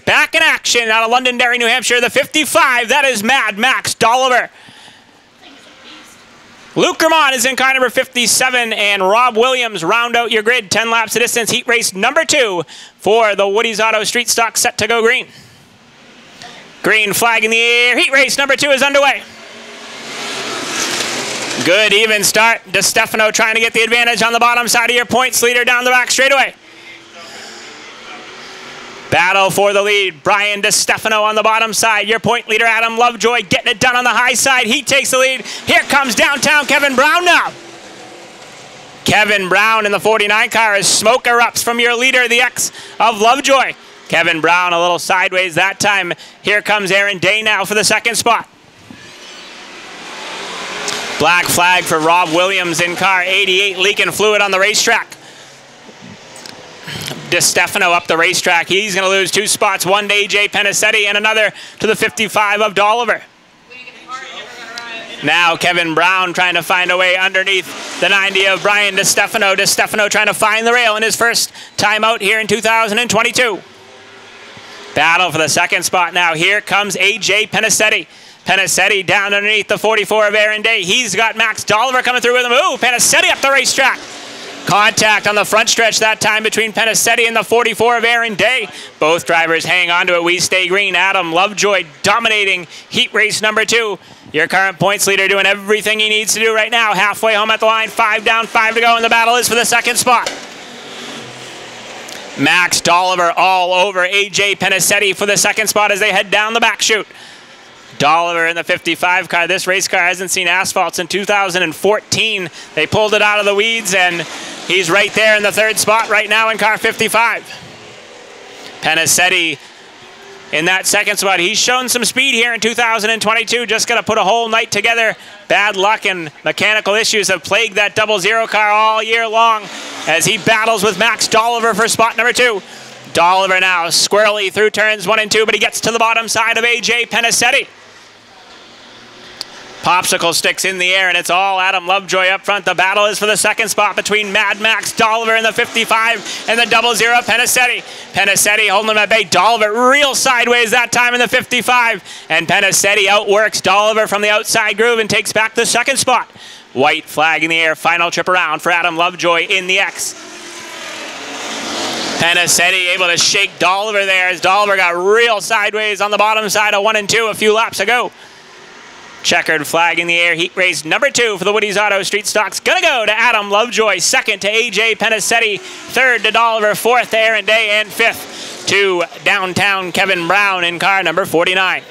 Back in action out of Londonderry, New Hampshire, the 55. That is Mad Max Dolliver. Luke Gramont is in car number 57, and Rob Williams round out your grid. 10 laps of distance, heat race number two for the Woody's Auto Street Stock set to go green. Green flag in the air. Heat race number two is underway. Good even start. DeStefano trying to get the advantage on the bottom side of your points leader down the back straightaway. Battle for the lead. Brian DeStefano on the bottom side. Your point leader, Adam Lovejoy, getting it done on the high side. He takes the lead. Here comes downtown Kevin Brown now. Kevin Brown in the 49 car as smoke erupts from your leader, the ex of Lovejoy. Kevin Brown a little sideways that time. Here comes Aaron Day now for the second spot. Black flag for Rob Williams in car 88, leaking fluid on the racetrack. DeStefano up the racetrack. He's going to lose two spots, one to AJ Penicetti and another to the 55 of Dolliver. Now Kevin Brown trying to find a way underneath the 90 of Brian DeStefano. DeStefano trying to find the rail in his first time out here in 2022. Battle for the second spot now. Here comes AJ Penicetti. Penicetti down underneath the 44 of Aaron Day. He's got Max Dolliver coming through with him. Ooh, Penicetti up the racetrack. Contact on the front stretch that time between Penicetti and the 44 of Aaron Day. Both drivers hang on to it. We stay green. Adam Lovejoy dominating heat race number two. Your current points leader doing everything he needs to do right now. Halfway home at the line. Five down, five to go, and the battle is for the second spot. Max Dolliver all over AJ Penicetti for the second spot as they head down the back chute. Dolliver in the 55 car. This race car hasn't seen asphalt since 2014. They pulled it out of the weeds, and he's right there in the third spot right now in car 55. Penicetti in that second spot. He's shown some speed here in 2022. Just got to put a whole night together. Bad luck and mechanical issues have plagued that double zero car all year long as he battles with Max Dolliver for spot number two. Dolliver now squarely through turns one and two, but he gets to the bottom side of AJ Penicetti. Popsicle sticks in the air, and it's all Adam Lovejoy up front. The battle is for the second spot between Mad Max Dolliver in the 55 and the double zero Penicetti. Penicetti holding him at bay. Dolliver real sideways that time in the 55. And Penicetti outworks Dolliver from the outside groove and takes back the second spot. White flag in the air. Final trip around for Adam Lovejoy in the X. Penicetti able to shake Dolliver there as Dolliver got real sideways on the bottom side of one and two a few laps ago. Checkered flag in the air. Heat race number two for the Woody's Auto Street Stocks. Gonna go to Adam Lovejoy. Second to AJ Penicetti. Third to Dolliver. Fourth to Aaron Day. And fifth to downtown Kevin Brown in car number 49.